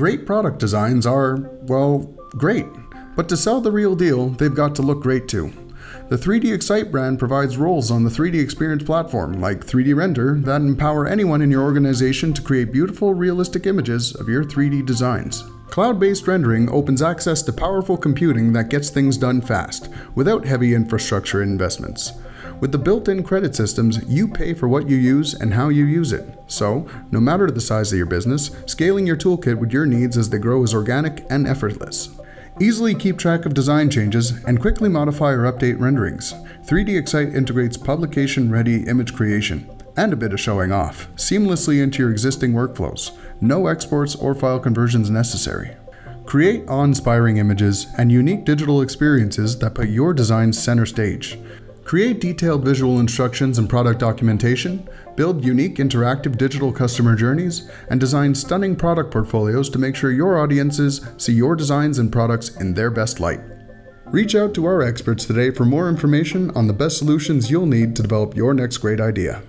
Great product designs are, well, great. But to sell the real deal, they've got to look great too. The 3D Excite brand provides roles on the 3D Experience platform, like 3D Render, that empower anyone in your organization to create beautiful, realistic images of your 3D designs. Cloud based rendering opens access to powerful computing that gets things done fast, without heavy infrastructure investments. With the built in credit systems, you pay for what you use and how you use it. So, no matter the size of your business, scaling your toolkit with your needs as they grow is organic and effortless. Easily keep track of design changes and quickly modify or update renderings. 3D Excite integrates publication ready image creation and a bit of showing off seamlessly into your existing workflows. No exports or file conversions necessary. Create awe inspiring images and unique digital experiences that put your designs center stage. Create detailed visual instructions and product documentation, build unique interactive digital customer journeys, and design stunning product portfolios to make sure your audiences see your designs and products in their best light. Reach out to our experts today for more information on the best solutions you'll need to develop your next great idea.